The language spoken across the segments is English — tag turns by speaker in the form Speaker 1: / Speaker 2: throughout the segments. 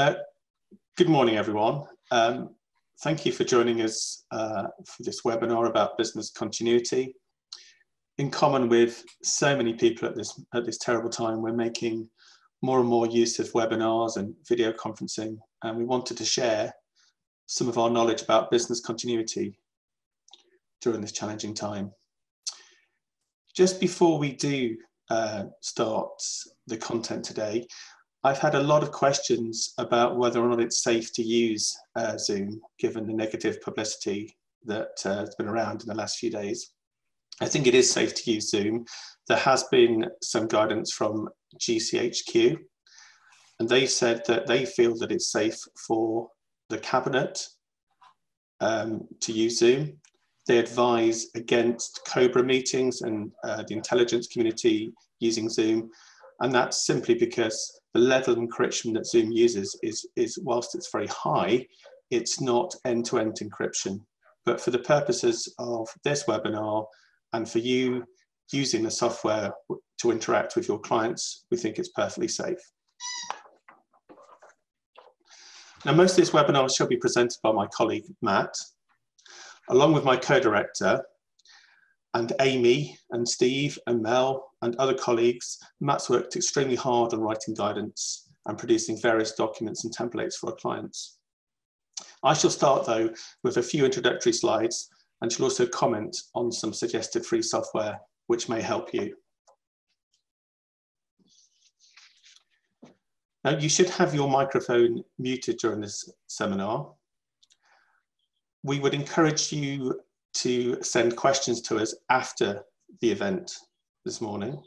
Speaker 1: Uh, good morning, everyone. Um, thank you for joining us uh, for this webinar about business continuity. In common with so many people at this, at this terrible time, we're making more and more use of webinars and video conferencing, and we wanted to share some of our knowledge about business continuity during this challenging time. Just before we do uh, start the content today, I've had a lot of questions about whether or not it's safe to use uh, Zoom, given the negative publicity that uh, has been around in the last few days. I think it is safe to use Zoom. There has been some guidance from GCHQ, and they said that they feel that it's safe for the cabinet um, to use Zoom. They advise against COBRA meetings and uh, the intelligence community using Zoom, and that's simply because the level of encryption that Zoom uses is, is whilst it's very high, it's not end-to-end -end encryption. But for the purposes of this webinar and for you using the software to interact with your clients, we think it's perfectly safe. Now, most of this webinar shall be presented by my colleague, Matt, along with my co-director, and Amy and Steve and Mel and other colleagues, Matt's worked extremely hard on writing guidance and producing various documents and templates for our clients. I shall start though with a few introductory slides and shall also comment on some suggested free software which may help you. Now you should have your microphone muted during this seminar. We would encourage you to send questions to us after the event this morning.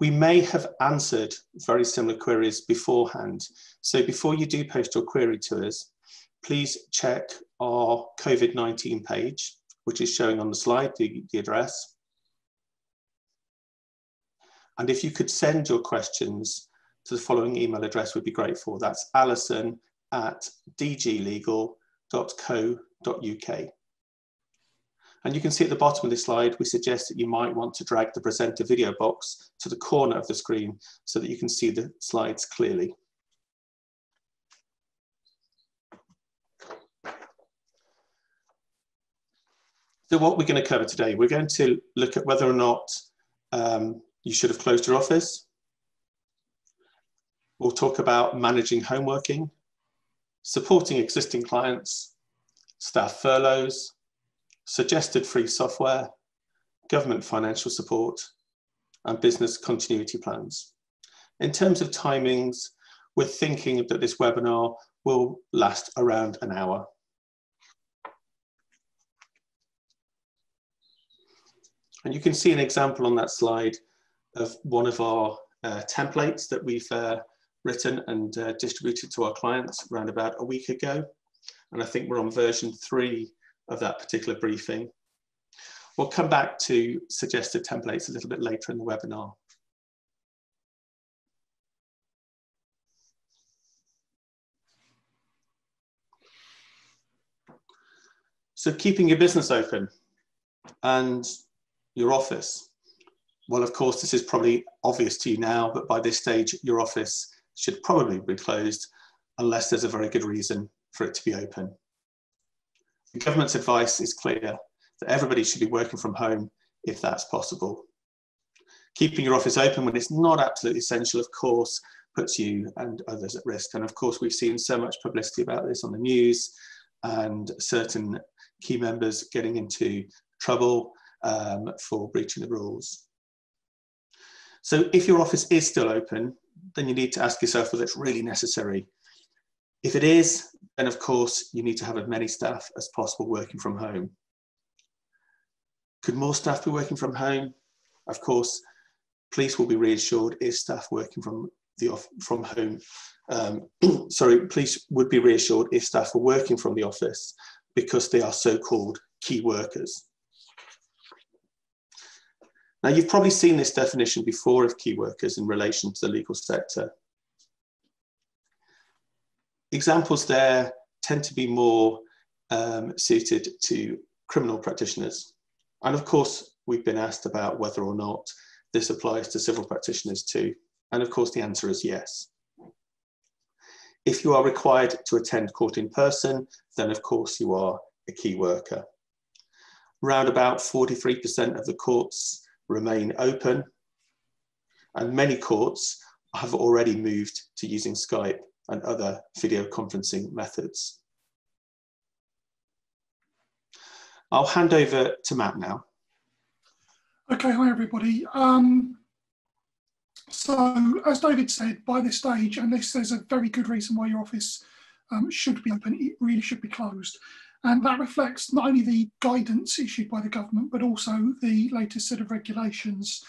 Speaker 1: We may have answered very similar queries beforehand. So before you do post your query to us, please check our COVID-19 page, which is showing on the slide, the, the address. And if you could send your questions to the following email address we'd be grateful. That's alison at dglegal.co.uk. And you can see at the bottom of this slide, we suggest that you might want to drag the presenter video box to the corner of the screen so that you can see the slides clearly. So what we're going to cover today, we're going to look at whether or not um, you should have closed your office. We'll talk about managing home working, supporting existing clients, staff furloughs, suggested free software, government financial support, and business continuity plans. In terms of timings, we're thinking that this webinar will last around an hour. And you can see an example on that slide of one of our uh, templates that we've uh, written and uh, distributed to our clients around about a week ago. And I think we're on version three of that particular briefing. We'll come back to suggested templates a little bit later in the webinar. So keeping your business open and your office. Well, of course, this is probably obvious to you now, but by this stage, your office should probably be closed unless there's a very good reason for it to be open. The government's advice is clear that everybody should be working from home if that's possible. Keeping your office open when it's not absolutely essential, of course, puts you and others at risk. And of course, we've seen so much publicity about this on the news and certain key members getting into trouble um, for breaching the rules. So if your office is still open, then you need to ask yourself whether it's really necessary. If it is, then of course you need to have as many staff as possible working from home. Could more staff be working from home? Of course, police will be reassured if staff working from the off from home. Um, sorry, police would be reassured if staff are working from the office because they are so-called key workers. Now, you've probably seen this definition before of key workers in relation to the legal sector examples there tend to be more um, suited to criminal practitioners. And of course, we've been asked about whether or not this applies to civil practitioners too. And of course, the answer is yes. If you are required to attend court in person, then of course you are a key worker. Round about 43% of the courts remain open and many courts have already moved to using Skype and other video conferencing methods. I'll hand over to Matt now.
Speaker 2: Okay, hi everybody. Um, so, as David said, by this stage, unless there's a very good reason why your office um, should be open, it really should be closed. And that reflects not only the guidance issued by the government, but also the latest set of regulations.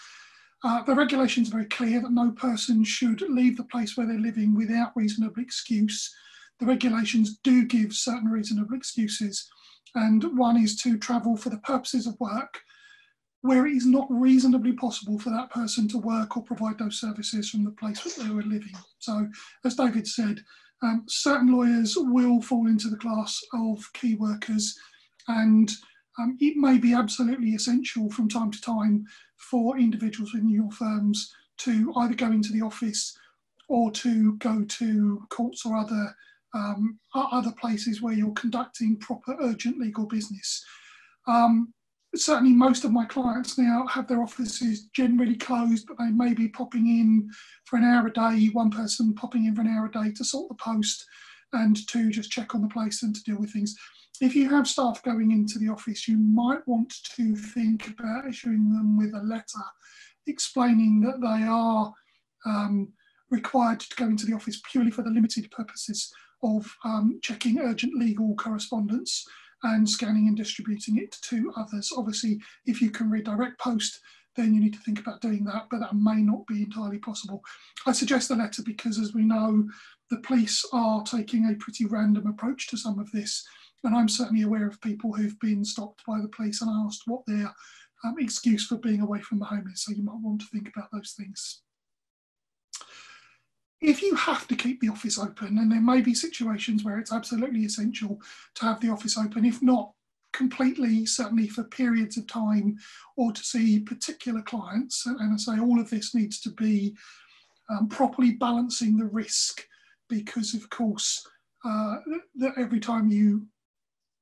Speaker 2: Uh, the regulations are very clear that no person should leave the place where they're living without reasonable excuse. The regulations do give certain reasonable excuses, and one is to travel for the purposes of work where it is not reasonably possible for that person to work or provide those services from the place that they were living. So, as David said, um, certain lawyers will fall into the class of key workers, and um, it may be absolutely essential from time to time for individuals within your firms to either go into the office or to go to courts or other um, other places where you're conducting proper urgent legal business. Um, certainly most of my clients now have their offices generally closed, but they may be popping in for an hour a day, one person popping in for an hour a day to sort the post and to just check on the place and to deal with things. If you have staff going into the office, you might want to think about issuing them with a letter explaining that they are um, required to go into the office purely for the limited purposes of um, checking urgent legal correspondence and scanning and distributing it to others. Obviously, if you can redirect post, then you need to think about doing that, but that may not be entirely possible. I suggest the letter because, as we know, the police are taking a pretty random approach to some of this. And I'm certainly aware of people who've been stopped by the police and asked what their um, excuse for being away from the home is. So you might want to think about those things if you have to keep the office open, and there may be situations where it's absolutely essential to have the office open, if not completely, certainly for periods of time or to see particular clients, and I say all of this needs to be um, properly balancing the risk because, of course, uh, that every time you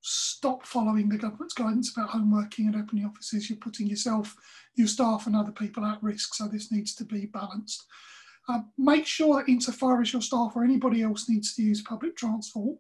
Speaker 2: stop following the government's guidance about home working and opening offices, you're putting yourself, your staff, and other people at risk. So this needs to be balanced. Uh, make sure that insofar as your staff or anybody else needs to use public transport,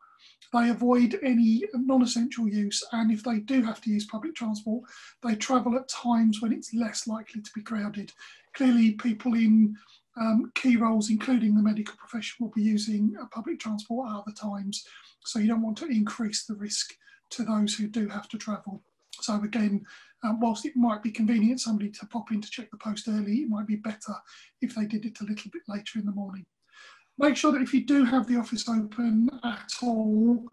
Speaker 2: they avoid any non-essential use. And if they do have to use public transport they travel at times when it's less likely to be crowded. Clearly people in um, key roles including the medical profession will be using uh, public transport at other times. So you don't want to increase the risk to those who do have to travel so again um, whilst it might be convenient somebody to pop in to check the post early, it might be better if they did it a little bit later in the morning. Make sure that if you do have the office open at all,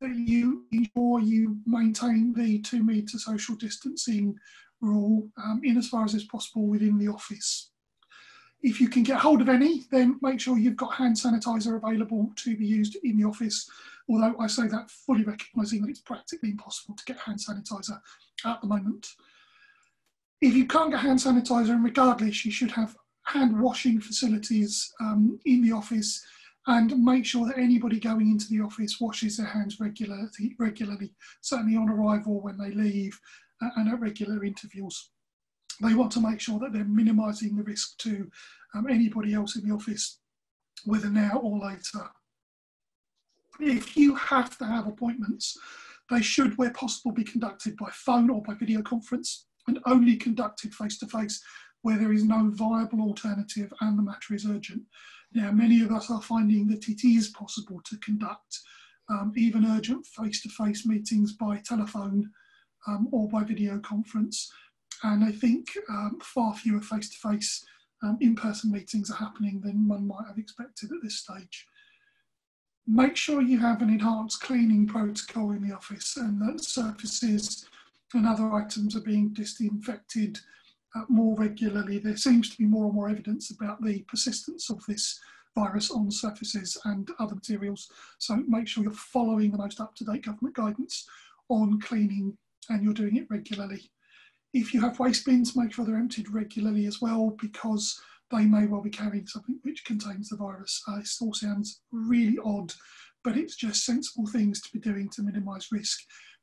Speaker 2: that you ensure you maintain the two metre social distancing rule um, in as far as is possible within the office. If you can get hold of any, then make sure you've got hand sanitizer available to be used in the office. Although I say that fully recognising that it's practically impossible to get hand sanitizer at the moment. If you can't get hand sanitizer, and regardless, you should have hand washing facilities um, in the office and make sure that anybody going into the office washes their hands regularly, regularly certainly on arrival when they leave uh, and at regular intervals. They want to make sure that they're minimising the risk to um, anybody else in the office, whether now or later. If you have to have appointments, they should, where possible, be conducted by phone or by video conference and only conducted face to face where there is no viable alternative and the matter is urgent. Now, many of us are finding that it is possible to conduct um, even urgent face to face meetings by telephone um, or by video conference. And I think um, far fewer face to face in person meetings are happening than one might have expected at this stage make sure you have an enhanced cleaning protocol in the office and that surfaces and other items are being disinfected uh, more regularly. There seems to be more and more evidence about the persistence of this virus on surfaces and other materials. So make sure you're following the most up-to-date government guidance on cleaning and you're doing it regularly. If you have waste bins, make sure they're emptied regularly as well because they may well be carrying something which contains the virus. Uh, it all sounds really odd, but it's just sensible things to be doing to minimise risk.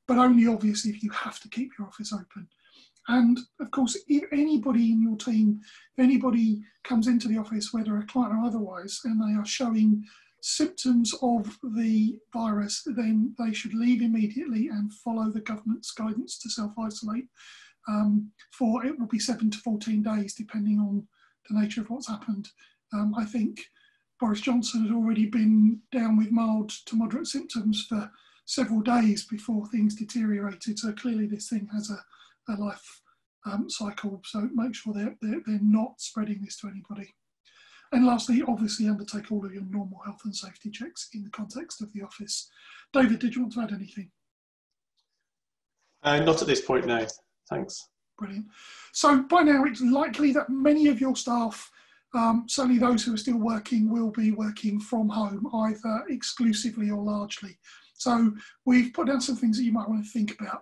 Speaker 2: But only obviously if you have to keep your office open. And of course, if anybody in your team, anybody comes into the office, whether a client or otherwise, and they are showing symptoms of the virus, then they should leave immediately and follow the government's guidance to self isolate. Um, for it will be seven to 14 days, depending on the nature of what's happened. Um, I think Boris Johnson had already been down with mild to moderate symptoms for several days before things deteriorated. So clearly, this thing has a, a life um, cycle. So make sure they're, they're, they're not spreading this to anybody. And lastly, obviously undertake all of your normal health and safety checks in the context of the office. David, did you want to add anything?
Speaker 1: Uh, not at this point, no. Thanks.
Speaker 2: Brilliant. So by now, it's likely that many of your staff, um, certainly those who are still working, will be working from home, either exclusively or largely. So we've put down some things that you might want to think about.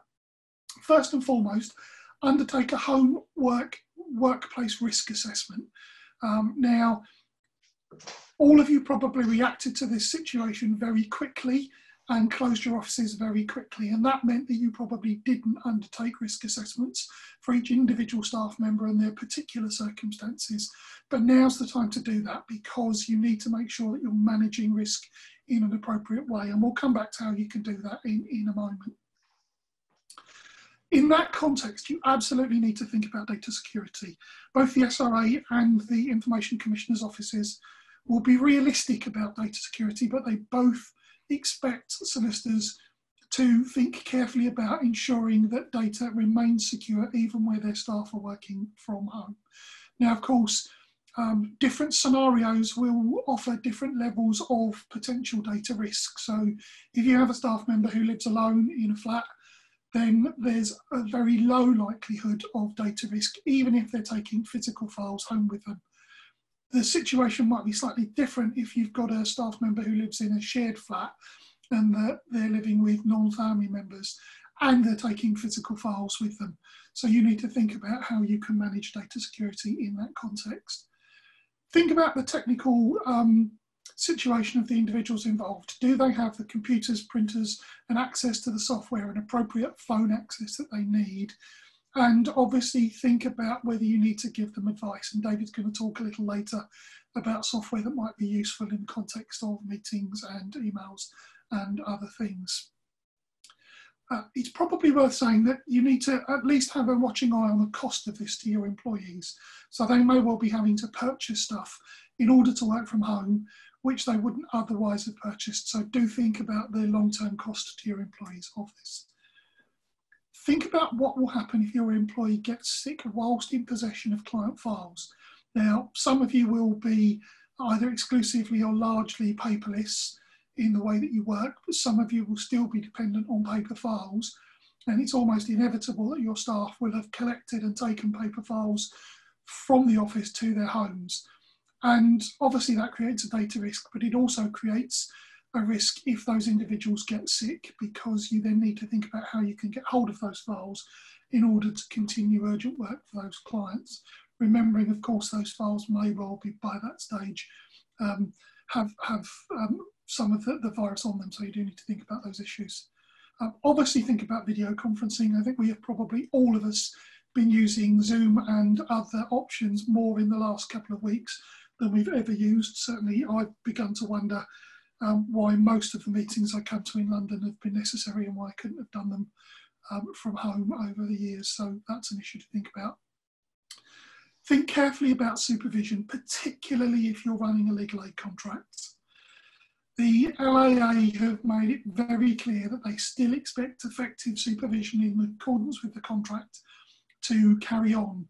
Speaker 2: First and foremost, undertake a home work workplace risk assessment. Um, now, all of you probably reacted to this situation very quickly and closed your offices very quickly. And that meant that you probably didn't undertake risk assessments for each individual staff member and their particular circumstances. But now's the time to do that because you need to make sure that you're managing risk in an appropriate way. And we'll come back to how you can do that in, in a moment. In that context, you absolutely need to think about data security. Both the SRA and the Information Commissioner's offices will be realistic about data security, but they both expect solicitors to think carefully about ensuring that data remains secure even where their staff are working from home. Now, of course, um, different scenarios will offer different levels of potential data risk. So if you have a staff member who lives alone in a flat, then there's a very low likelihood of data risk, even if they're taking physical files home with them. The situation might be slightly different if you've got a staff member who lives in a shared flat and that they're living with non-family members and they're taking physical files with them. So you need to think about how you can manage data security in that context. Think about the technical um, situation of the individuals involved. Do they have the computers, printers, and access to the software and appropriate phone access that they need? And obviously think about whether you need to give them advice. And David's going to talk a little later about software that might be useful in the context of meetings and emails and other things. Uh, it's probably worth saying that you need to at least have a watching eye on the cost of this to your employees. So they may well be having to purchase stuff in order to work from home, which they wouldn't otherwise have purchased. So do think about the long-term cost to your employees of this. Think about what will happen if your employee gets sick whilst in possession of client files. Now, some of you will be either exclusively or largely paperless in the way that you work, but some of you will still be dependent on paper files. And it's almost inevitable that your staff will have collected and taken paper files from the office to their homes. And obviously that creates a data risk, but it also creates a risk if those individuals get sick because you then need to think about how you can get hold of those files in order to continue urgent work for those clients. Remembering, of course, those files may well be by that stage um, have, have um, some of the, the, virus on them, so you do need to think about those issues. Um, obviously, think about video conferencing. I think we have probably all of us been using Zoom and other options more in the last couple of weeks than we've ever used. Certainly, I've begun to wonder um, why most of the meetings I come to in London have been necessary and why I couldn't have done them um, from home over the years. So that's an issue to think about. Think carefully about supervision, particularly if you're running a legal aid contract. The LAA have made it very clear that they still expect effective supervision in accordance with the contract to carry on.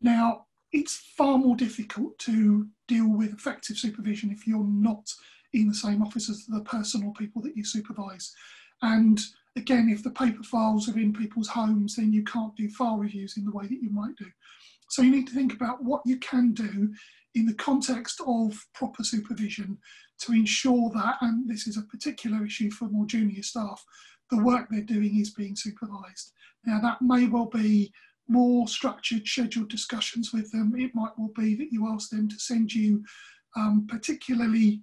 Speaker 2: Now, it's far more difficult to deal with effective supervision if you're not in the same office as the personal people that you supervise. And again, if the paper files are in people's homes, then you can't do file reviews in the way that you might do. So you need to think about what you can do in the context of proper supervision to ensure that, and this is a particular issue for more junior staff, the work they're doing is being supervised. Now that may well be more structured, scheduled discussions with them, it might well be that you ask them to send you um, particularly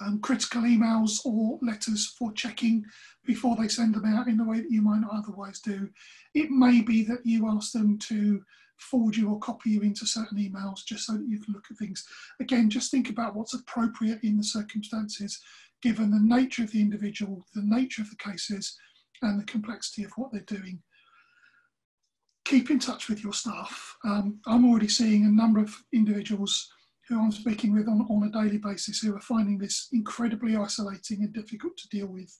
Speaker 2: um, critical emails or letters for checking before they send them out in the way that you might not otherwise do. It may be that you ask them to forward you or copy you into certain emails just so that you can look at things. Again, just think about what's appropriate in the circumstances, given the nature of the individual, the nature of the cases, and the complexity of what they're doing. Keep in touch with your staff. Um, I'm already seeing a number of individuals who I'm speaking with on, on a daily basis who are finding this incredibly isolating and difficult to deal with.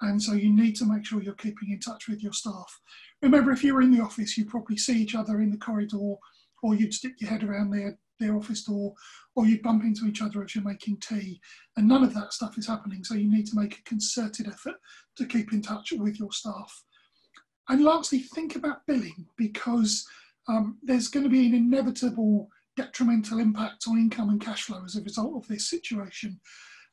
Speaker 2: And so you need to make sure you're keeping in touch with your staff. Remember, if you're in the office, you probably see each other in the corridor, or you'd stick your head around their, their office door, or you'd bump into each other as you're making tea. And none of that stuff is happening. So you need to make a concerted effort to keep in touch with your staff. And lastly, think about billing because um, there's going to be an inevitable detrimental impact on income and cash flow as a result of this situation.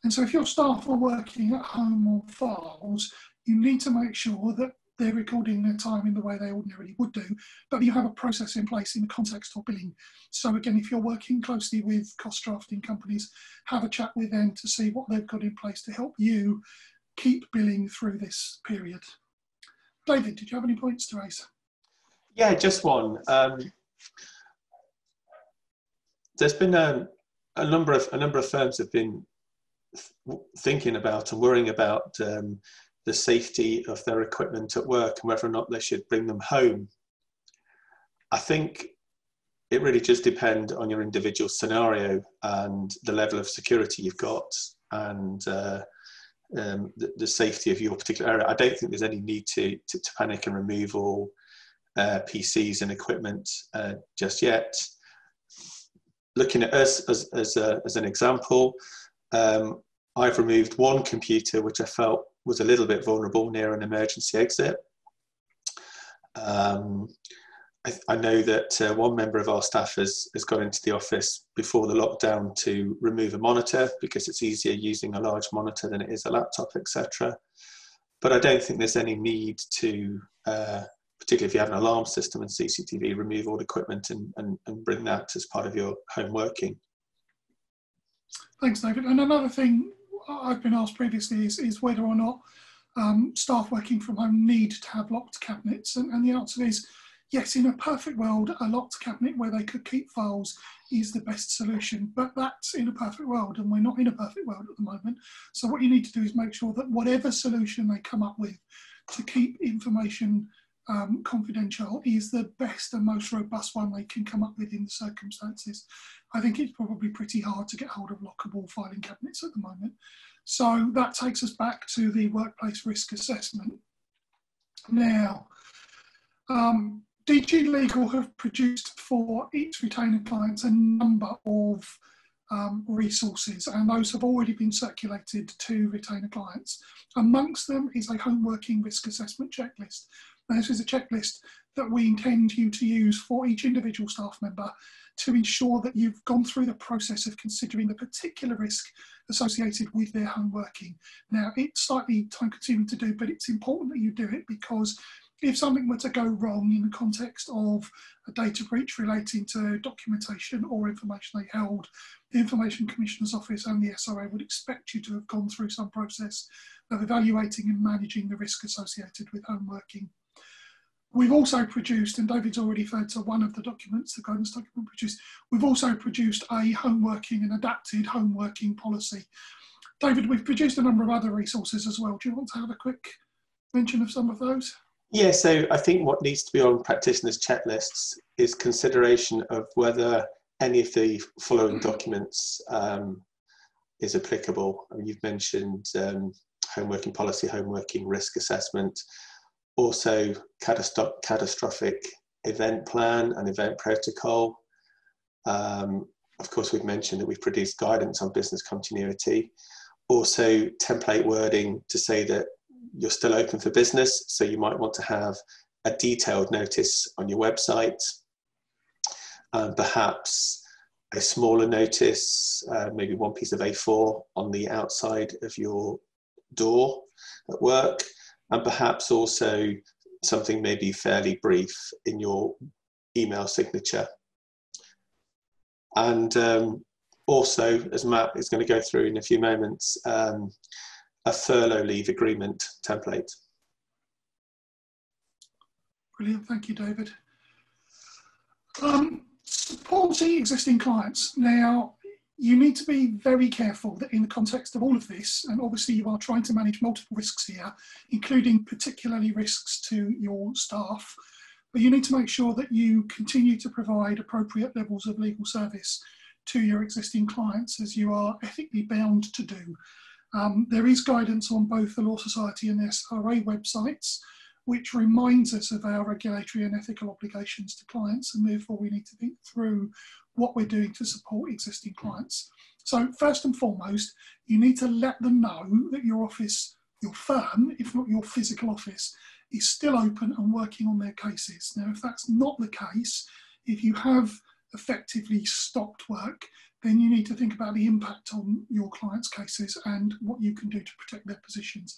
Speaker 2: And so if your staff are working at home on files, you need to make sure that they're recording their time in the way they ordinarily would do, but you have a process in place in the context of billing. So again, if you're working closely with cost drafting companies, have a chat with them to see what they've got in place to help you keep billing through this period. David, did you have any points to raise?
Speaker 1: Yeah, just one. Um, there's been a, a, number of a number of firms have been thinking about and worrying about um, the safety of their equipment at work and whether or not they should bring them home. I think it really just depends on your individual scenario and the level of security you've got and uh, um, the, the, safety of your particular area. I don't think there's any need to, to, to panic and remove all uh, PCs and equipment uh, just yet looking at us as, as, a, as an example, um, I've removed one computer which I felt was a little bit vulnerable near an emergency exit. Um, I, I, know that uh, one member of our staff has, has gone into the office before the lockdown to remove a monitor because it's easier using a large monitor than it is a laptop, etc. But I don't think there's any need to uh, particularly if you have an alarm system and CCTV, remove all equipment and, and, and bring that as part of your home working.
Speaker 2: Thanks, David. And another thing I've been asked previously is, is whether or not um, staff working from home need to have locked cabinets. And, and the answer is yes, in a perfect world, a locked cabinet where they could keep files is the best solution. But that's in a perfect world, and we're not in a perfect world at the moment. So, what you need to do is make sure that whatever solution they come up with to keep information um, confidential is the best and most robust one they can come up with in the circumstances. I think it's probably pretty hard to get hold of lockable filing cabinets at the moment. So that takes us back to the workplace risk assessment. Now, um, DG Legal have produced for each retainer clients a number of um, resources, and those have already been circulated to retainer clients. Amongst them is a home working risk assessment checklist, and this is a checklist that we intend you to use for each individual staff member to ensure that you've gone through the process of considering the particular risk associated with their home working. Now, it's slightly time consuming to do, but it's important that you do it because if something were to go wrong in the context of a data breach relating to documentation or information they held, the Information Commissioner's Office and the SRA would expect you to have gone through some process of evaluating and managing the risk associated with home working. We've also produced, and David's already referred to one of the documents, the guidance document produced, we've also produced a home working and adapted home working policy. David, we've produced a number of other resources as well. Do you want to have a quick mention of some of those?
Speaker 1: Yeah, so I think what needs to be on practitioners' checklists is consideration of whether any of the following documents um, is applicable. I mean, you've mentioned um, home working policy, home working risk assessment, also catastrophic event plan and event protocol. Um, of course, we've mentioned that we've produced guidance on business continuity. Also, template wording to say that you're still open for business, so you might want to have a detailed notice on your website. Um, perhaps a smaller notice, uh, maybe one piece of A4 on the outside of your door at work and perhaps also something maybe fairly brief in your email signature. And um, also, as Matt is going to go through in a few moments, um, a furlough leave agreement template.
Speaker 2: Brilliant, thank you, David. Um, supporting existing clients. Now, you need to be very careful that in the context of all of this, and obviously you are trying to manage multiple risks here, including particularly risks to your staff, but you need to make sure that you continue to provide appropriate levels of legal service to your existing clients as you are ethically bound to do. Um, there is guidance on both the Law Society and the SRA websites, which reminds us of our regulatory and ethical obligations to clients, and therefore we need to think through what we're doing to support existing clients. So, first and foremost, you need to let them know that your office, your firm, if not your physical office, is still open and working on their cases. Now, if that's not the case, if you have effectively stopped work, then you need to think about the impact on your clients' cases and what you can do to protect their positions.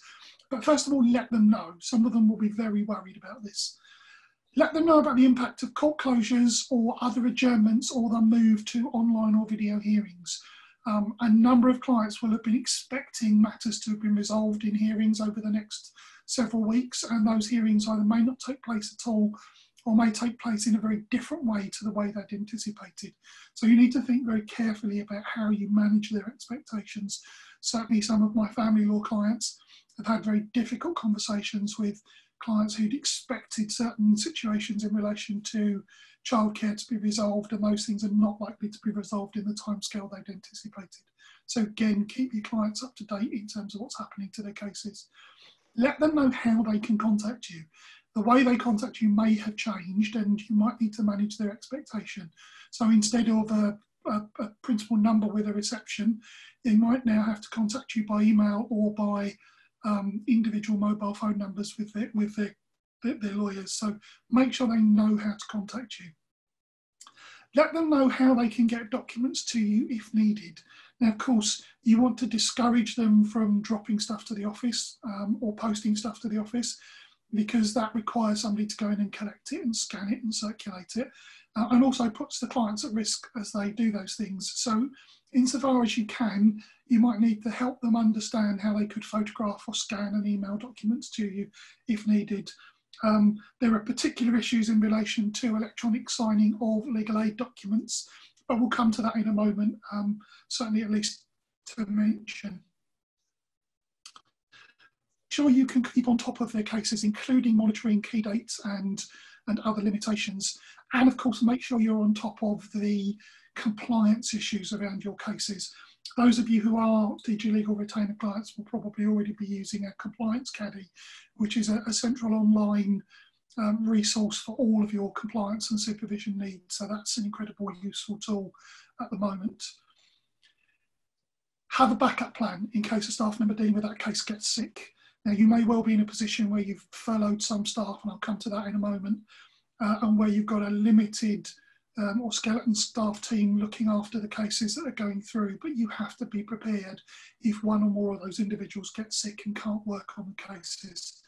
Speaker 2: But first of all, let them know. Some of them will be very worried about this. Let them know about the impact of court closures or other adjournments or the move to online or video hearings. Um, a number of clients will have been expecting matters to have been resolved in hearings over the next several weeks, and those hearings either may not take place at all or may take place in a very different way to the way they'd anticipated. So you need to think very carefully about how you manage their expectations. Certainly, some of my family law clients have had very difficult conversations with clients who'd expected certain situations in relation to childcare to be resolved, and those things are not likely to be resolved in the timescale they'd anticipated. So again, keep your clients up to date in terms of what's happening to their cases. Let them know how they can contact you. The way they contact you may have changed, and you might need to manage their expectation. So instead of a, a, a principal number with a reception, they might now have to contact you by email or by um, individual mobile phone numbers with their, with their, their, their lawyers. So make sure they know how to contact you. Let them know how they can get documents to you if needed. Now, of course, you want to discourage them from dropping stuff to the office um, or posting stuff to the office because that requires somebody to go in and collect it and scan it and circulate it, uh, and also puts the clients at risk as they do those things. So, insofar as you can, you might need to help them understand how they could photograph or scan and email documents to you if needed. Um, there are particular issues in relation to electronic signing of legal aid documents, but we'll come to that in a moment, um, certainly at least to mention. Sure, you can keep on top of their cases, including monitoring key dates and, and other limitations. And of course, make sure you're on top of the compliance issues around your cases. Those of you who are DG Legal retainer clients will probably already be using a compliance caddy, which is a, a central online um, resource for all of your compliance and supervision needs. So that's an incredibly useful tool at the moment. Have a backup plan in case a staff member dealing with that case gets sick. Now, you may well be in a position where you've furloughed some staff, and I'll come to that in a moment, uh, and where you've got a limited um, or skeleton staff team looking after the cases that are going through, but you have to be prepared if one or more of those individuals get sick and can't work on the cases.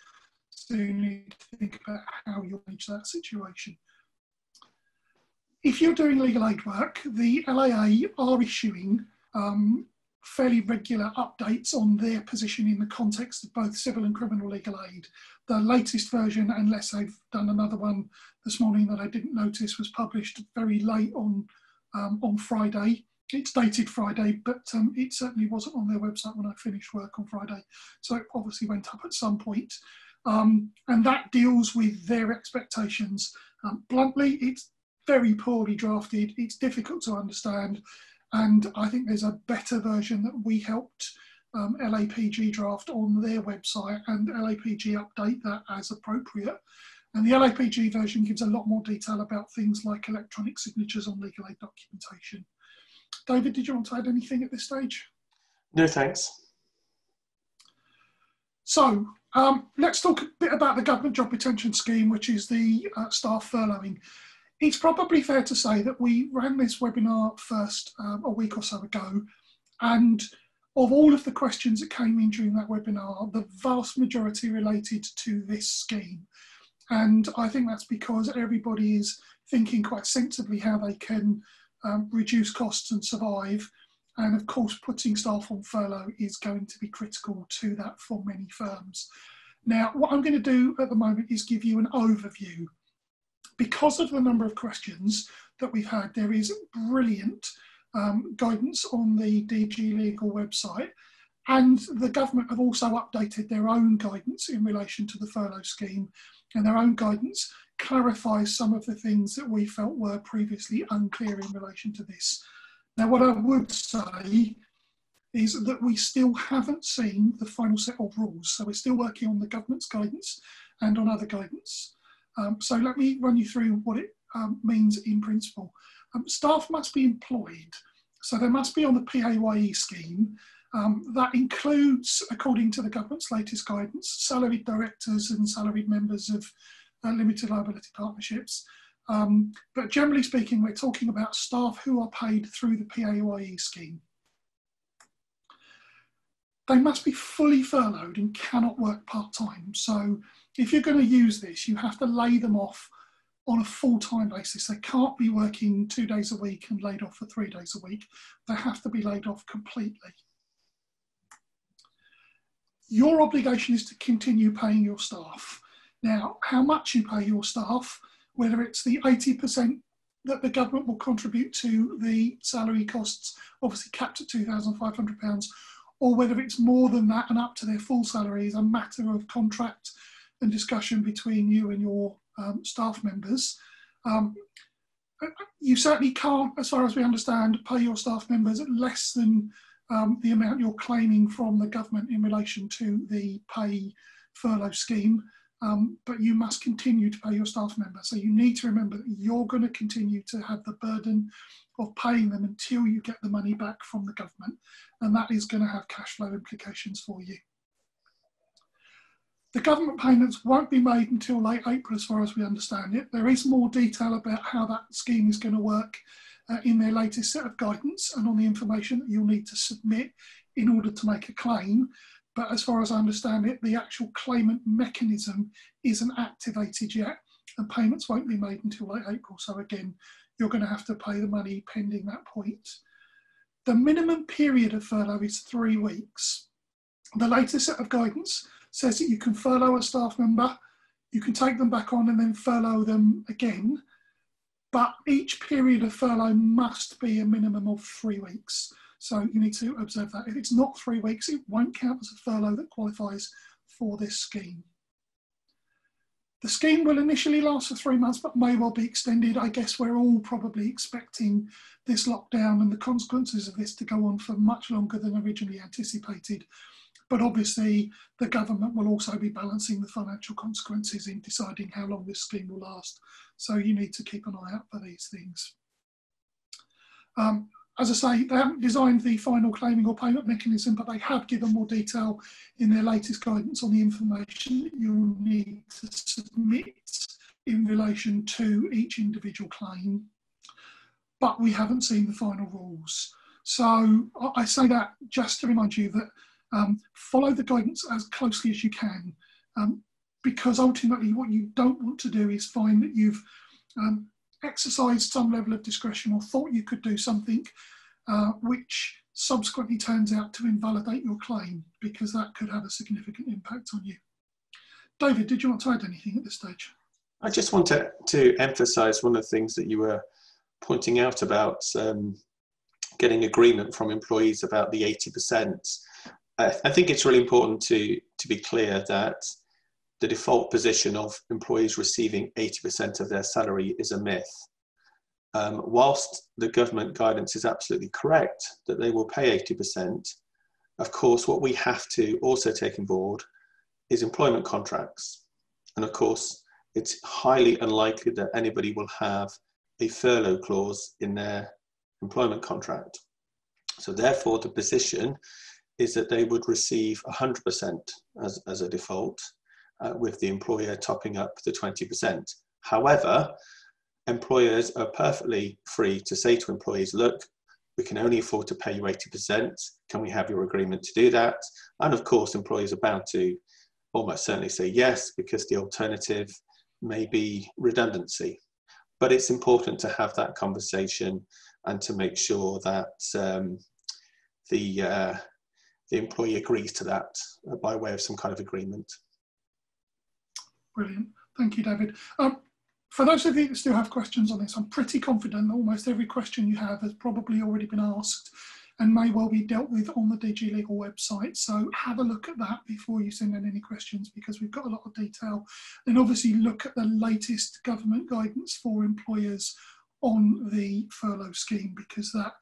Speaker 2: So you need to think about how you manage that situation. If you're doing legal aid work, the LAA are issuing um, fairly regular updates on their position in the context of both civil and criminal legal aid. The latest version, unless I've done another one this morning that I didn't notice, was published very late on um, on Friday. It's dated Friday, but um, it certainly wasn't on their website when I finished work on Friday. So it obviously went up at some point. Um, and that deals with their expectations. Um, bluntly, it's very poorly drafted. It's difficult to understand. And I think there's a better version that we helped um, LAPG draft on their website and LAPG update that as appropriate. And the LAPG version gives a lot more detail about things like electronic signatures on legal aid documentation. David, did you want to add anything at this stage?
Speaker 1: No, thanks.
Speaker 2: So um, let's talk a bit about the government job retention scheme, which is the uh, staff furloughing. It's probably fair to say that we ran this webinar first um, a week or so ago, and of all of the questions that came in during that webinar, the vast majority related to this scheme. And I think that's because everybody is thinking quite sensibly how they can um, reduce costs and survive. And of course, putting staff on furlough is going to be critical to that for many firms. Now, what I'm going to do at the moment is give you an overview. Because of the number of questions that we've had, there is brilliant um, guidance on the DG Legal website. And the government have also updated their own guidance in relation to the furlough scheme, and their own guidance clarifies some of the things that we felt were previously unclear in relation to this. Now, what I would say is that we still haven't seen the final set of rules. So we're still working on the government's guidance and on other guidance. Um, so let me run you through what it um, means in principle. Um, staff must be employed. So they must be on the PAYE scheme. Um, that includes, according to the government's latest guidance, salaried directors and salaried members of uh, limited liability partnerships. Um, but generally speaking, we're talking about staff who are paid through the PAYE scheme. They must be fully furloughed and cannot work part-time. So if you're going to use this, you have to lay them off on a full-time basis. They can't be working two days a week and laid off for three days a week. They have to be laid off completely. Your obligation is to continue paying your staff. Now, how much you pay your staff, whether it's the 80% that the government will contribute to the salary costs, obviously capped at £2,500, or whether it's more than that and up to their full salary is a matter of contract and discussion between you and your um, staff members. Um, you certainly can't, as far as we understand, pay your staff members less than um, the amount you're claiming from the government in relation to the pay furlough scheme um, but you must continue to pay your staff members. So you need to remember that you're going to continue to have the burden of paying them until you get the money back from the government, and that is going to have cash flow implications for you. The government payments won't be made until late April, as far as we understand it. There is more detail about how that scheme is going to work uh, in their latest set of guidance and on the information that you'll need to submit in order to make a claim. But as far as I understand it, the actual claimant mechanism isn't activated yet and payments won't be made until late April. So again, you're going to have to pay the money pending that point. The minimum period of furlough is three weeks. The latest set of guidance says that you can furlough a staff member, you can take them back on and then furlough them again. But each period of furlough must be a minimum of three weeks. So you need to observe that. If it's not three weeks, it won't count as a furlough that qualifies for this scheme. The scheme will initially last for three months, but may well be extended. I guess we're all probably expecting this lockdown and the consequences of this to go on for much longer than originally anticipated. But obviously, the government will also be balancing the financial consequences in deciding how long this scheme will last. So you need to keep an eye out for these things. Um, as I say, they haven't designed the final claiming or payment mechanism, but they have given more detail in their latest guidance on the information that you'll need to submit in relation to each individual claim. But we haven't seen the final rules. So I say that just to remind you that um, follow the guidance as closely as you can, um, because ultimately what you don't want to do is find that you've um, exercised some level of discretion or thought you could do something uh, which subsequently turns out to invalidate your claim because that could have a significant impact on you. David, did you want to add anything at this stage?
Speaker 1: I just want to, to emphasize one of the things that you were pointing out about um, getting agreement from employees about the 80%. I, think it's really important to, to be clear that the default position of employees receiving 80% of their salary is a myth. Um, whilst the government guidance is absolutely correct that they will pay 80%, of course, what we have to also take on board is employment contracts. And of course, it's highly unlikely that anybody will have a furlough clause in their employment contract. So therefore, the position is that they would receive 100% as, as a default, uh, with the employer topping up the 20%. However, employers are perfectly free to say to employees, look, we can only afford to pay you 80%. Can we have your agreement to do that? And of course, employers are bound to almost certainly say yes, because the alternative may be redundancy. But it's important to have that conversation and to make sure that um, the uh, the employee agrees to that by way of some kind of agreement.
Speaker 2: Brilliant. Thank you, David. Um, for those of you that still have questions on this, I'm pretty confident that almost every question you have has probably already been asked and may well be dealt with on the DG Legal website. So have a look at that before you send in any questions because we've got a lot of detail. And obviously look at the latest government guidance for employers on the furlough scheme because that,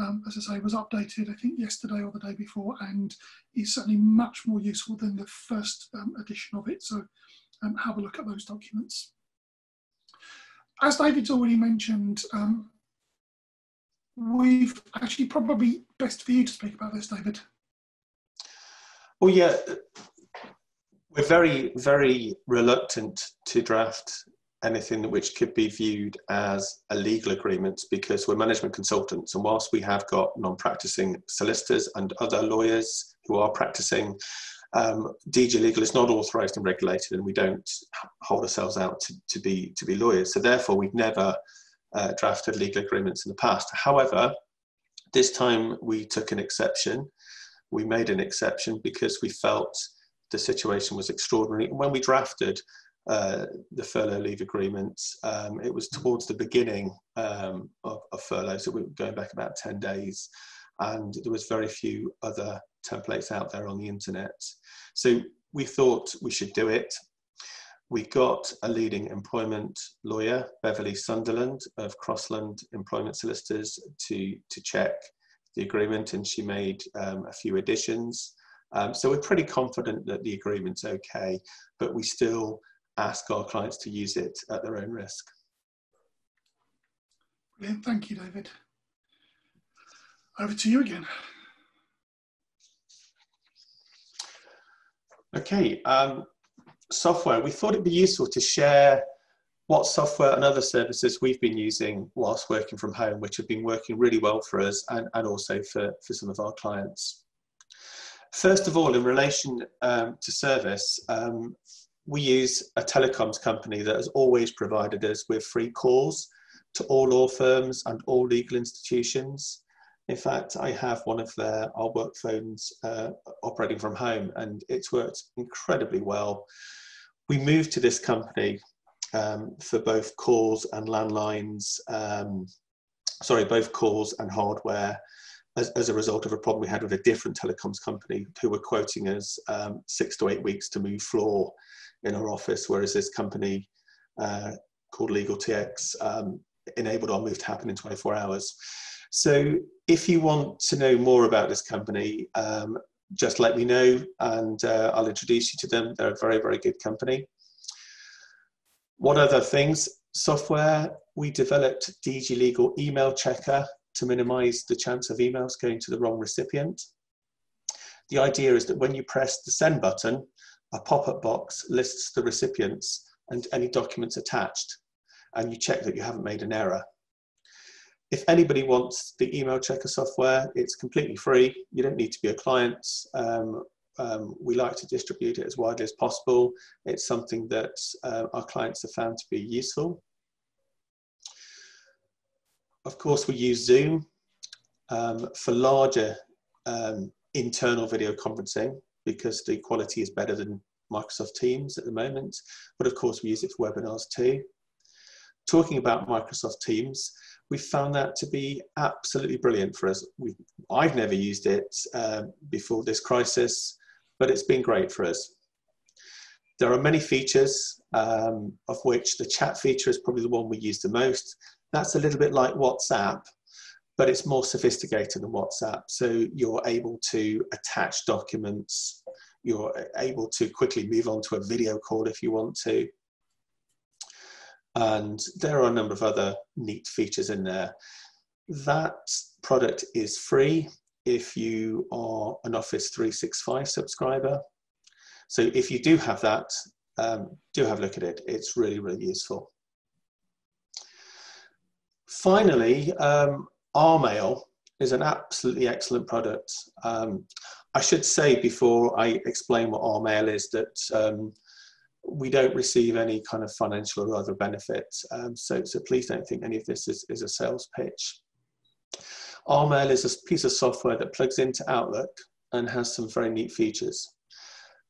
Speaker 2: um, as I say, was updated I think yesterday or the day before and is certainly much more useful than the first um, edition of it. So um, have a look at those documents. As David's already mentioned, um, we've actually probably best for you to speak about this, David.
Speaker 1: Well, yeah, we're very, very reluctant to draft anything which could be viewed as a legal agreement because we're management consultants. And whilst we have got non practicing solicitors and other lawyers who are practicing, um, DG Legal is not authorised and regulated, and we don't hold ourselves out to, to, be, to be lawyers. So, therefore, we've never uh, drafted legal agreements in the past. However, this time we took an exception. We made an exception because we felt the situation was extraordinary. And when we drafted uh, the furlough leave agreement, um, it was towards the beginning um, of, of furlough, so we were going back about 10 days, and there was very few other templates out there on the internet. So we thought we should do it we got a leading employment lawyer, Beverly Sunderland of Crossland Employment Solicitors, to, to check the agreement, and she made um, a few additions. Um, so we're pretty confident that the agreement's okay, but we still ask our clients to use it at their own risk.
Speaker 2: Brilliant. Thank you, David. Over to you again.
Speaker 1: Okay. Um, software, we thought it'd be useful to share what software and other services we've been using whilst working from home, which have been working really well for us and, and also for, for some of our clients. First of all, in relation um, to service, um, we use a telecoms company that has always provided us with free calls to all law firms and all legal institutions. In fact, I have one of their our work phones uh, operating from home, and it's worked incredibly well. We moved to this company um, for both calls and landlines. Um, sorry, both calls and hardware. As, as, a result of a problem we had with a different telecoms company who were quoting us um, six to eight weeks to move floor in our office, whereas this company uh, called Legal TX um, enabled our move to happen in 24 hours. So if you want to know more about this company, um, just let me know and uh, I'll introduce you to them. They're a very, very good company. What other things? Software, we developed DG Legal Email Checker to minimize the chance of emails going to the wrong recipient. The idea is that when you press the send button, a pop-up box lists the recipients and any documents attached, and you check that you haven't made an error if anybody wants the email checker software, it's completely free. You don't need to be a client. Um, um, we like to distribute it as widely as possible. It's something that uh, our clients have found to be useful. Of course, we use Zoom um, for larger um, internal video conferencing because the quality is better than Microsoft Teams at the moment. But of course, we use it for webinars too. Talking about Microsoft Teams, we found that to be absolutely brilliant for us. We, I've never used it uh, before this crisis, but it's been great for us. There are many features, um, of which the chat feature is probably the one we use the most. That's a little bit like WhatsApp, but it's more sophisticated than WhatsApp. So you're able to attach documents, you're able to quickly move on to a video call if you want to. And there are a number of other neat features in there. That product is free if you are an Office 365 subscriber. So if you do have that, um, do have a look at it. It's really, really useful. Finally, um, Rmail is an absolutely excellent product. Um, I should say before I explain what Rmail is that um, we don't receive any kind of financial or other benefits. Um, so, so please don't think any of this is, is a sales pitch. Rmail is a piece of software that plugs into Outlook and has some very neat features.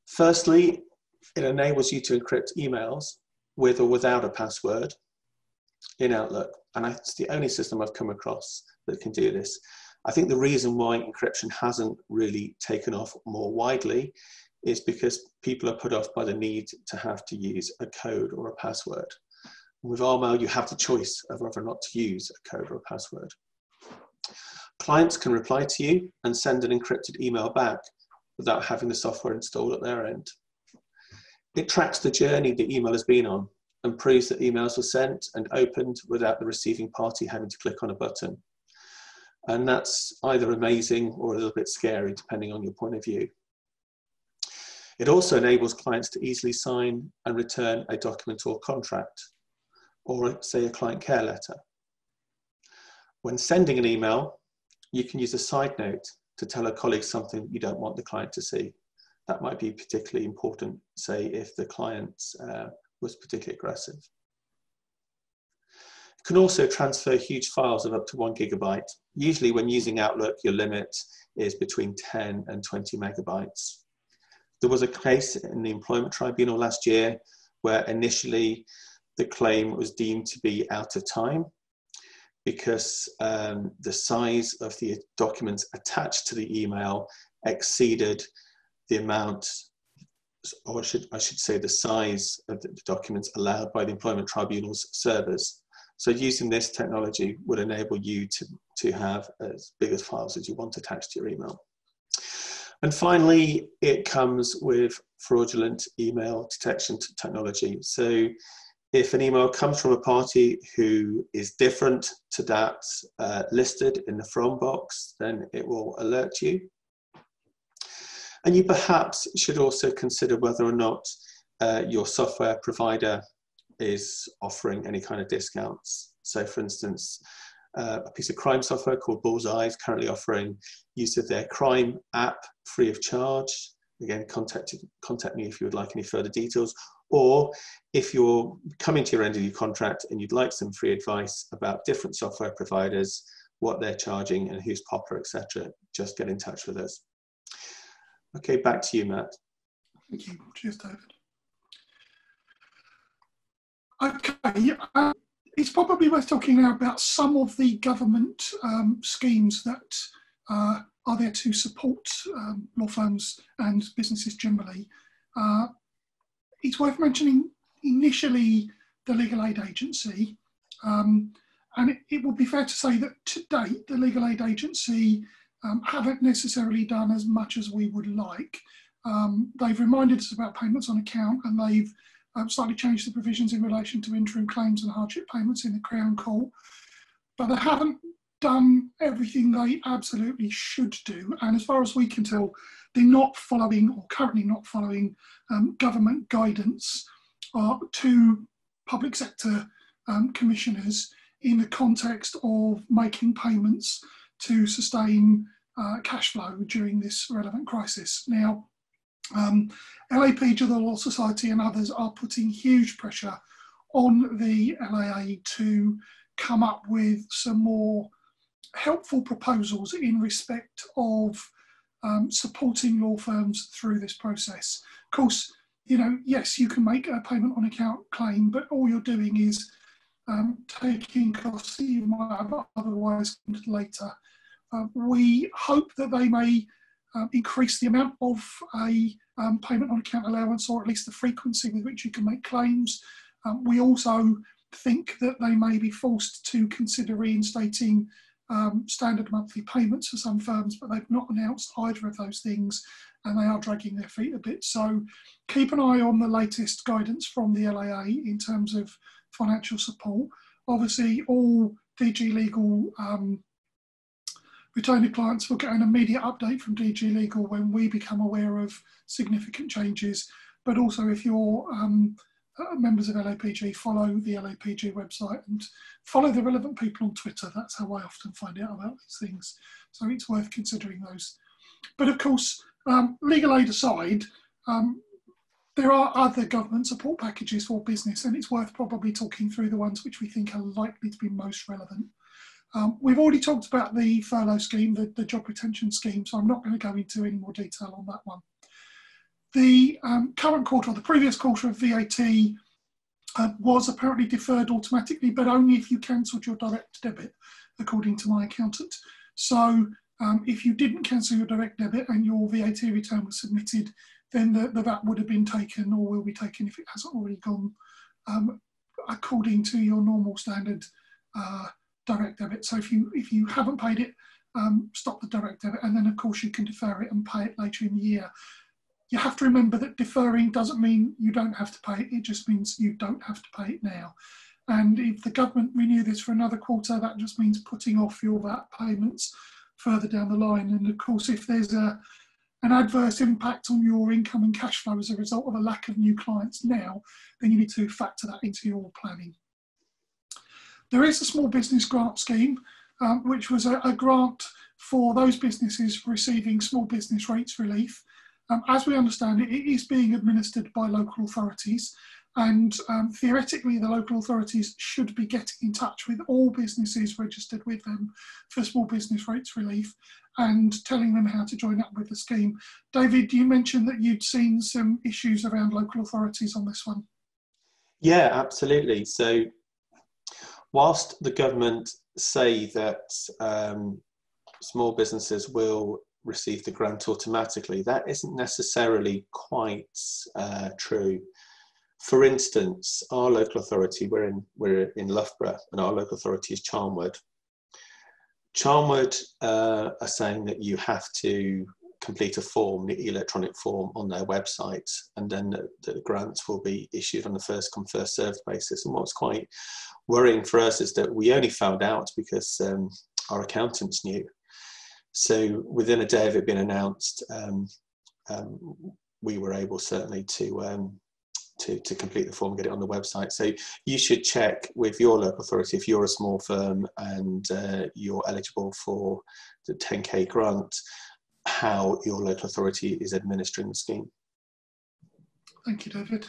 Speaker 1: Firstly, it enables you to encrypt emails with or without a password in Outlook. And it's the only system I've come across that can do this. I think the reason why encryption hasn't really taken off more widely is because people are put off by the need to have to use a code or a password. With Rmail, you have the choice of whether or not to use a code or a password. Clients can reply to you and send an encrypted email back without having the software installed at their end. It tracks the journey the email has been on and proves that emails were sent and opened without the receiving party having to click on a button. And that's either amazing or a little bit scary, depending on your point of view. It also enables clients to easily sign and return a document or contract, or say a client care letter. When sending an email, you can use a side note to tell a colleague something you don't want the client to see. That might be particularly important, say, if the client uh, was particularly aggressive. Can also transfer huge files of up to one gigabyte. Usually when using Outlook, your limit is between 10 and 20 megabytes. There was a case in the Employment Tribunal last year where initially the claim was deemed to be out of time because um, the size of the documents attached to the email exceeded the amount, or I should, I should say the size of the documents allowed by the Employment Tribunal's servers. So using this technology would enable you to, to have as big as files as you want attached to your email. And finally, it comes with fraudulent email detection technology. So if an email comes from a party who is different to that uh, listed in the from box, then it will alert you. And you perhaps should also consider whether or not uh, your software provider is offering any kind of discounts. So for instance, uh, a piece of crime software called Bullseye is currently offering use of their crime app free of charge. Again, contact, contact me if you would like any further details. Or if you're coming to your end of your contract and you'd like some free advice about different software providers, what they're charging and who's popular, etc., just get in touch with us. Okay, back to you, Matt.
Speaker 2: Thank you. Cheers, David. Okay, uh, it's probably worth talking now about some of the government um, schemes that uh, are there to support um, law firms and businesses generally. Uh, it's worth mentioning initially the Legal Aid Agency, um, and it, it, would be fair to say that to date the Legal Aid Agency um, haven't necessarily done as much as we would like. Um, they've reminded us about payments on account and they've um, slightly changed the provisions in relation to interim claims and hardship payments in the Crown Court, but they haven't done everything they absolutely should do. And as far as we can tell, they're not following or currently not following um, government guidance uh, to public sector um, commissioners in the context of making payments to sustain uh, cash flow during this relevant crisis. Now, um, LAPG, the Law Society, and others are putting huge pressure on the LAA to come up with some more helpful proposals in respect of um, supporting law firms through this process. Of course, you know, yes, you can make a payment on account claim, but all you're doing is um, taking costs that you might have otherwise later. Uh, we hope that they may uh, increase the amount of a um, payment on account allowance or at least the frequency with which you can make claims. Um, we also think that they may be forced to consider reinstating um, standard monthly payments for some firms, but they've not announced either of those things and they are dragging their feet a bit. So keep an eye on the latest guidance from the LAA in terms of financial support. Obviously, all DG Legal um, retainer clients will get an immediate update from DG Legal when we become aware of significant changes. But also, if you're um, uh, members of LAPG follow the LAPG website and follow the relevant people on Twitter. That's how I often find out about these things. So it's worth considering those. But of course, um, legal aid aside, um, there are other government support packages for business, and it's worth probably talking through the ones which we think are likely to be most relevant. Um, we've already talked about the furlough scheme, the, the, job retention scheme, so I'm not going to go into any more detail on that one. The um, current quarter, or the previous quarter of VAT, uh, was apparently deferred automatically, but only if you cancelled your direct debit, according to my accountant. So um, if you didn't cancel your direct debit and your VAT return was submitted, then the, the VAT would have been taken or will be taken if it hasn't already gone um, according to your normal standard uh, direct debit. So if you if you haven't paid it, um, stop the direct debit, and then of course you can defer it and pay it later in the year. You have to remember that deferring doesn't mean you don't have to pay it. It just means you don't have to pay it now. And if the government renew this for another quarter, that just means putting off your VAT payments further down the line. And of course, if there's a an adverse impact on your income and cash flow as a result of a lack of new clients now, then you need to factor that into your planning. There is a small business grant scheme, um, which was a, a, grant for those businesses receiving small business rates relief. Um, as we understand it, it is being administered by local authorities and um, theoretically, the local authorities should be getting in touch with all businesses registered with them for small business rates relief and telling them how to join up with the scheme. David, you mentioned that you'd seen some issues around local authorities on this one.
Speaker 1: Yeah, absolutely. So, whilst the government say that um, small businesses will receive the grant automatically, that isn't necessarily quite uh, true. For instance, our local authority, we're in, we're in Loughborough, and our local authority is Charnwood. Charnwood uh, are saying that you have to complete a form, the electronic form on their website, and then the, the, grants will be issued on a first come, first served basis. And what's quite worrying for us is that we only found out because um, our accountants knew. So within a day of it being announced, um, um, we were able certainly to um, to, to complete the form, and get it on the website. So you should check with your local authority if you're a small firm and uh, you're eligible for the 10k grant, how your local authority is administering the scheme.
Speaker 2: Thank you, David.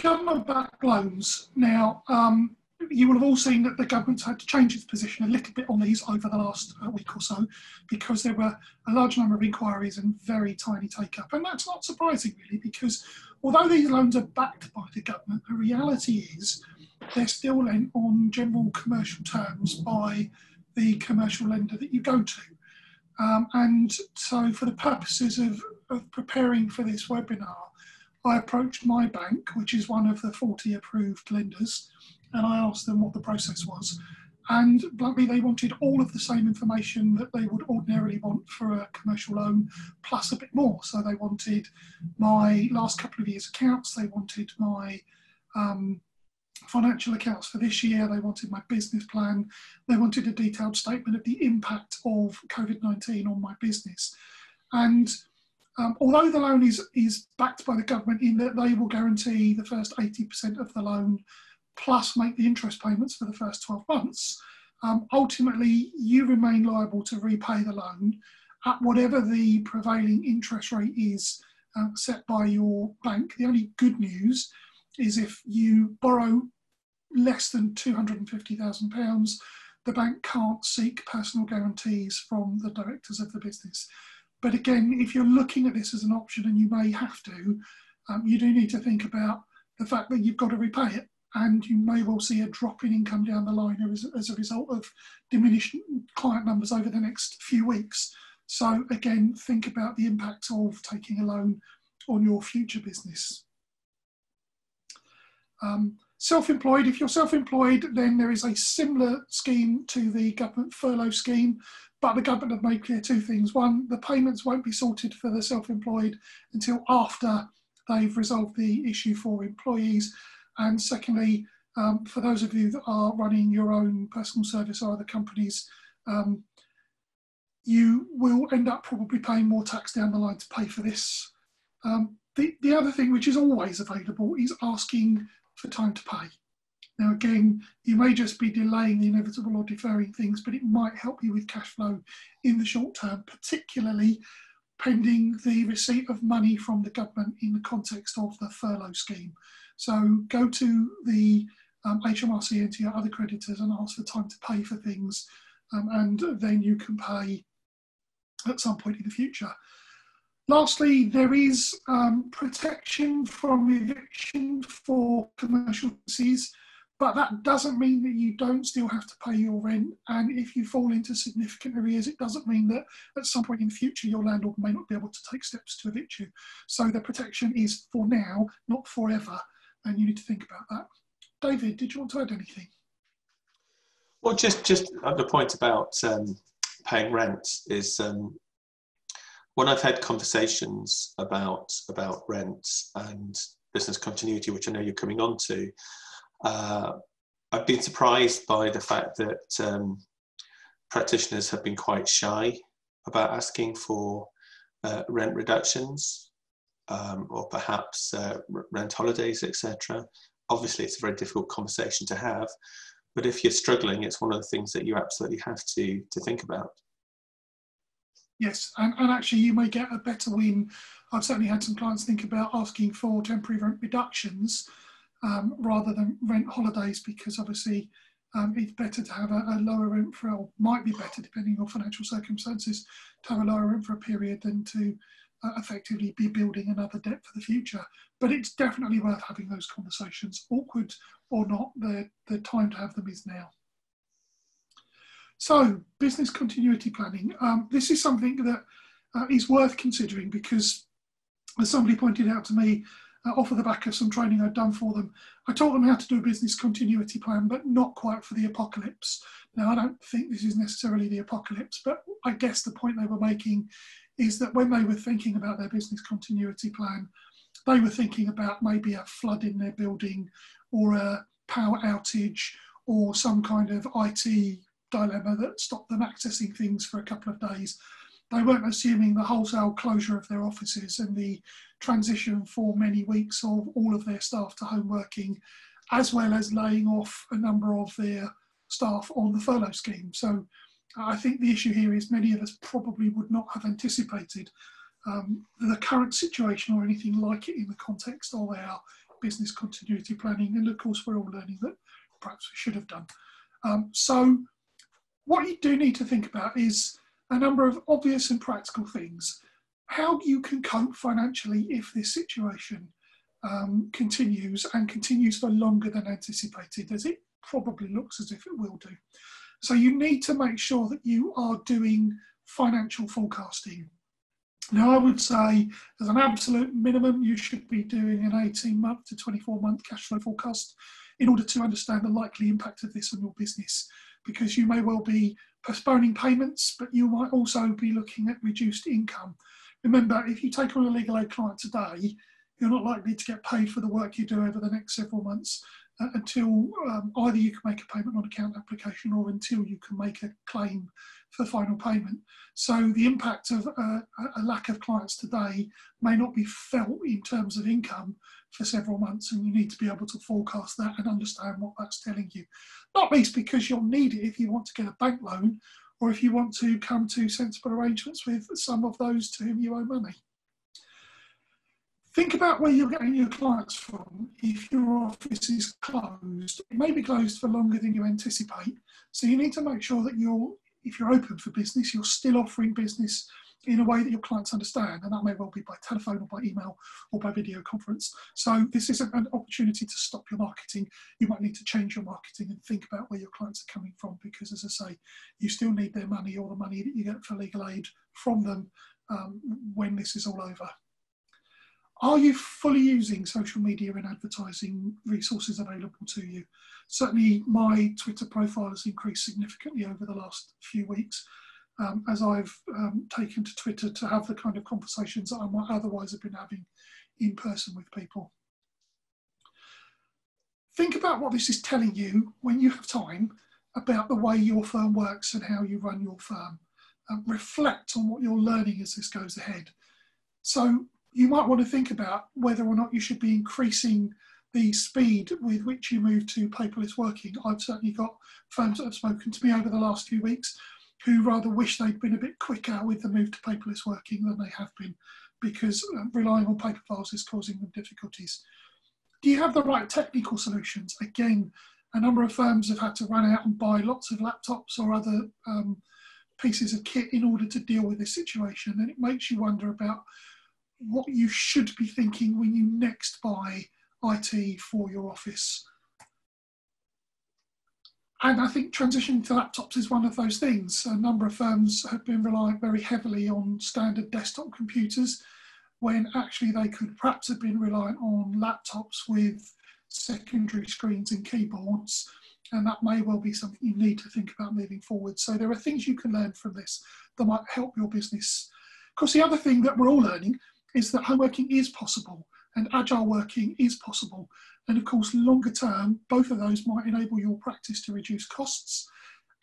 Speaker 2: Government backed loans. Now, um, you will have all seen that the government's had to change its position a little bit on these over the last uh, week or so because there were a large number of inquiries and very tiny take up. And that's not surprising, really, because although these loans are backed by the government, the reality is they're still lent on general commercial terms by the commercial lender that you go to. Um, and so, for the purposes of, of preparing for this webinar, I approached my bank, which is one of the 40 approved lenders, and I asked them what the process was. And bluntly, they wanted all of the same information that they would ordinarily want for a commercial loan, plus a bit more. So they wanted my last couple of years' accounts, they wanted my um, financial accounts for this year, they wanted my business plan, they wanted a detailed statement of the impact of COVID 19 on my business. And um, although the loan is, is backed by the government in that they will guarantee the first 80% of the loan plus make the interest payments for the first 12 months, um, ultimately you remain liable to repay the loan at whatever the prevailing interest rate is uh, set by your bank. The only good news is if you borrow less than £250,000, the bank can't seek personal guarantees from the directors of the business. But again, if you're looking at this as an option and you may have to, um, you do need to think about the fact that you've got to repay it and you may well see a drop in income down the line as, as a result of diminished client numbers over the next few weeks. So again, think about the impact of taking a loan on your future business. Um, self-employed, if you're self-employed, then there is a similar scheme to the government furlough scheme, but the government have made clear two things. One, the payments won't be sorted for the self-employed until after they've resolved the issue for employees. And secondly, um, for those of you that are running your own personal service or other companies, um, you will end up probably paying more tax down the line to pay for this. Um, the, the other thing which is always available is asking for time to pay. Now, again, you may just be delaying the inevitable or deferring things, but it might help you with cash flow in the short term, particularly pending the receipt of money from the government in the context of the furlough scheme. So go to the um, HMRC and to your other creditors and ask for time to pay for things, um, and then you can pay at some point in the future. Lastly, there is um, protection from eviction for commercial properties, but that doesn't mean that you don't still have to pay your rent. And if you fall into significant arrears, it doesn't mean that at some point in the future your landlord may not be able to take steps to evict you. So the protection is for now, not forever, and you need to think about that. David, did you want to add anything?
Speaker 1: Well, just just the point about um, paying rent is um, when I've had conversations about about rent and business continuity, which I know you're coming on to, uh, I've been surprised by the fact that um, practitioners have been quite shy about asking for uh, rent reductions um, or perhaps uh, rent holidays, etc. Obviously, it's a very difficult conversation to have, but if you're struggling, it's one of the things that you absolutely have to to think about.
Speaker 2: Yes, and, and actually you may get a better win. I've certainly had some clients think about asking for temporary rent reductions um, rather than rent holidays because obviously um, it's better to have a, a, lower rent for, or might be better depending on financial circumstances, to have a lower rent for a period than to uh, effectively be building another debt for the future. But it's definitely worth having those conversations, awkward or not, the, the time to have them is now. So, business continuity planning. Um, this is something that uh, is worth considering because, as somebody pointed out to me, uh, off of the back of some training I'd done for them, I taught them how to do a business continuity plan, but not quite for the apocalypse. Now, I don't think this is necessarily the apocalypse, but I guess the point they were making is that when they were thinking about their business continuity plan, they were thinking about maybe a flood in their building or a power outage or some kind of IT dilemma that stopped them accessing things for a couple of days. They weren't assuming the wholesale closure of their offices and the transition for many weeks of all of their staff to home working, as well as laying off a number of their staff on the furlough scheme. So I think the issue here is many of us probably would not have anticipated um, the current situation or anything like it in the context of our business continuity planning. And of course, we're all learning that perhaps we should have done. Um, so what you do need to think about is a number of obvious and practical things. How you can cope financially if this situation um, continues and continues for longer than anticipated, as it probably looks as if it will do. So you need to make sure that you are doing financial forecasting. Now, I would say, as an absolute minimum, you should be doing an 18 month to 24 month cash flow forecast in order to understand the likely impact of this on your business because you may well be postponing payments, but you might also be looking at reduced income. Remember, if you take on a legal aid client today, you're not likely to get paid for the work you do over the next several months until um, either you can make a payment on account application or until you can make a claim for final payment. So the impact of uh, a lack of clients today may not be felt in terms of income for several months, and you need to be able to forecast that and understand what that's telling you. Not least because you'll need it if you want to get a bank loan or if you want to come to sensible arrangements with some of those to whom you owe money. Think about where you're getting your clients from. If your office is closed, it may be closed for longer than you anticipate. So you need to make sure that you're, if you're open for business, you're still offering business in a way that your clients understand, and that may well be by telephone or by email or by video conference. So this isn't an opportunity to stop your marketing. You might need to change your marketing and think about where your clients are coming from, because as I say, you still need their money or the money that you get for legal aid from them um, when this is all over. Are you fully using social media and advertising resources available to you? Certainly, my Twitter profile has increased significantly over the last few weeks um, as I've um, taken to Twitter to have the kind of conversations that I might otherwise have been having in person with people. Think about what this is telling you when you have time about the way your firm works and how you run your firm. Um, reflect on what you're learning as this goes ahead. So you might want to think about whether or not you should be increasing the speed with which you move to paperless working. I've certainly got firms that have spoken to me over the last few weeks who rather wish they'd been a bit quicker with the move to paperless working than they have been because uh, relying on paper files is causing them difficulties. Do you have the right technical solutions? Again, a number of firms have had to run out and buy lots of laptops or other um, pieces of kit in order to deal with this situation. And it makes you wonder about what you should be thinking when you next buy IT for your office. And I think transitioning to laptops is one of those things. A number of firms have been relying very heavily on standard desktop computers when actually they could perhaps have been reliant on laptops with secondary screens and keyboards. And that may well be something you need to think about moving forward. So there are things you can learn from this that might help your business. Of course, the other thing that we're all learning is that home working is possible and agile working is possible. And of course, longer term, both of those might enable your practice to reduce costs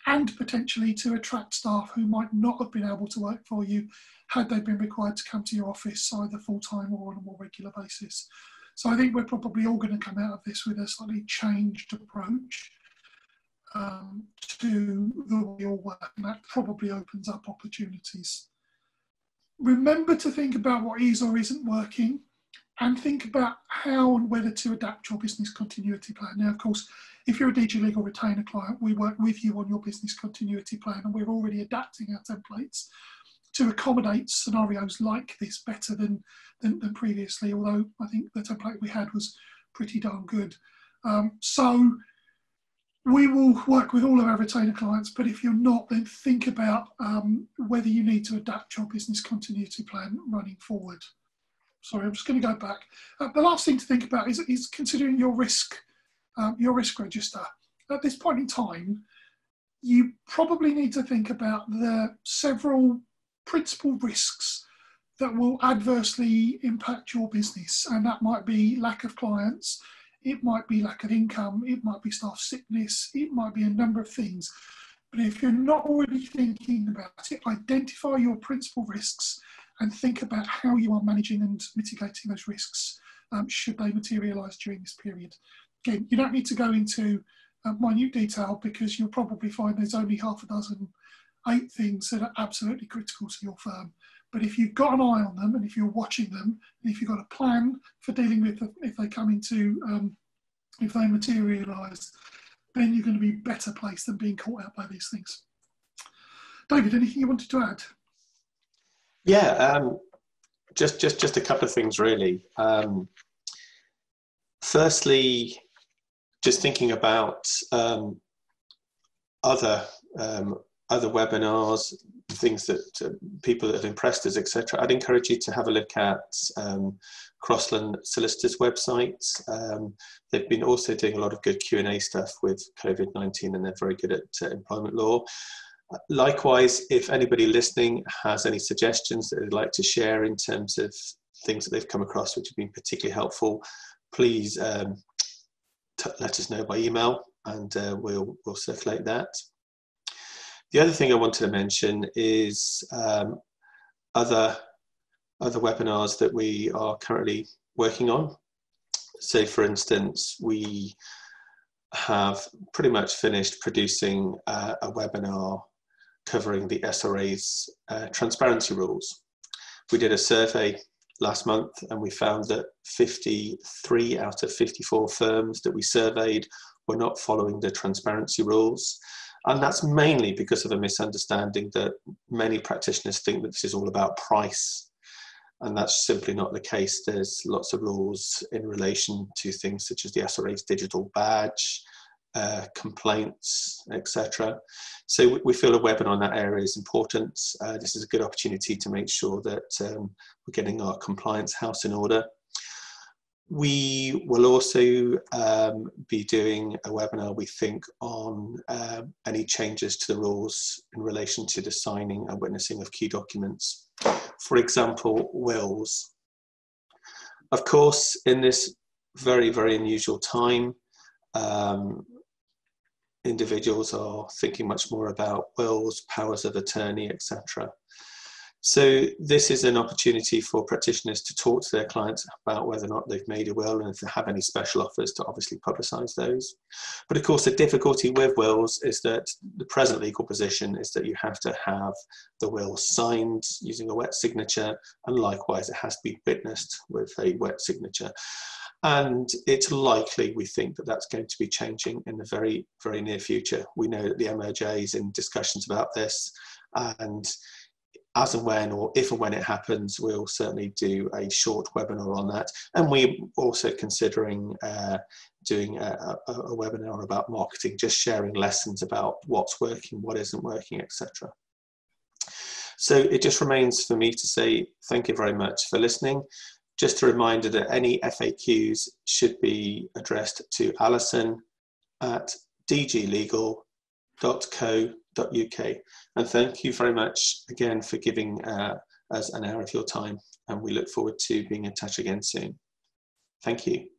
Speaker 2: and potentially to attract staff who might not have been able to work for you had they been required to come to your office either full time or on a more regular basis. So I think we're probably all going to come out of this with a slightly changed approach um, to the way you work, and that probably opens up opportunities. Remember to think about what is or isn't working and think about how and whether to adapt your business continuity plan. Now, of course, if you're a DG Legal retainer client, we work with you on your business continuity plan and we're already adapting our templates to accommodate scenarios like this better than, than, than previously, although I think the template we had was pretty darn good. Um, so we will work with all of our retainer clients, but if you're not, then think about um, whether you need to adapt your business continuity plan running forward. Sorry, I'm just going to go back. Uh, the last thing to think about is, is considering your risk, um, your risk register. At this point in time, you probably need to think about the several principal risks that will adversely impact your business, and that might be lack of clients, it might be lack of income, it might be staff sickness, it might be a number of things. But if you're not already thinking about it, identify your principal risks and think about how you are managing and mitigating those risks um, should they materialise during this period. Again, you don't need to go into uh, minute detail because you'll probably find there's only half a dozen, eight things that are absolutely critical to your firm. But if you've got an eye on them and if you're watching them, and if you've got a plan for dealing with them if they come into, um, if they materialise, then you're going to be better placed than being caught out by these things. David, anything you wanted to add?
Speaker 1: Yeah, um, just just just a couple of things really. Um, firstly, just thinking about um, other um, other webinars, things that uh, people that have impressed us, etc. I'd encourage you to have a look at um, Crossland Solicitors website. Um, they've been also doing a lot of good Q and A stuff with COVID nineteen, and they're very good at uh, employment law. Likewise, if anybody listening has any suggestions that they'd like to share in terms of things that they've come across which have been particularly helpful, please um, let us know by email and uh, we'll, we'll circulate that. The other thing I wanted to mention is um, other, other webinars that we are currently working on. So for instance, we have pretty much finished producing uh, a webinar covering the SRA's uh, transparency rules. We did a survey last month and we found that 53 out of 54 firms that we surveyed were not following the transparency rules. And that's mainly because of a misunderstanding that many practitioners think that this is all about price. And that's simply not the case. There's lots of rules in relation to things such as the SRA's digital badge, uh, complaints, etc. So we feel a webinar in that area is important. Uh, this is a good opportunity to make sure that um, we're getting our compliance house in order. We will also um, be doing a webinar, we think, on uh, any changes to the rules in relation to the signing and witnessing of key documents. For example, wills. Of course, in this very, very unusual time, um, individuals are thinking much more about wills, powers of attorney, etc. So this is an opportunity for practitioners to talk to their clients about whether or not they've made a will and if they have any special offers to obviously publicise those. But of course the difficulty with wills is that the present legal position is that you have to have the will signed using a wet signature and likewise it has to be witnessed with a wet signature. And it's likely, we think, that that's going to be changing in the very, very near future. We know that the MOJ is in discussions about this, and as and when or if and when it happens, we'll certainly do a short webinar on that. And we're also considering uh, doing a, a, a, webinar about marketing, just sharing lessons about what's working, what isn't working, etc. So it just remains for me to say thank you very much for listening. Just a reminder that any FAQs should be addressed to Alison at dglegal.co.uk. And thank you very much again for giving uh, us an hour of your time. And we look forward to being in touch again soon. Thank you.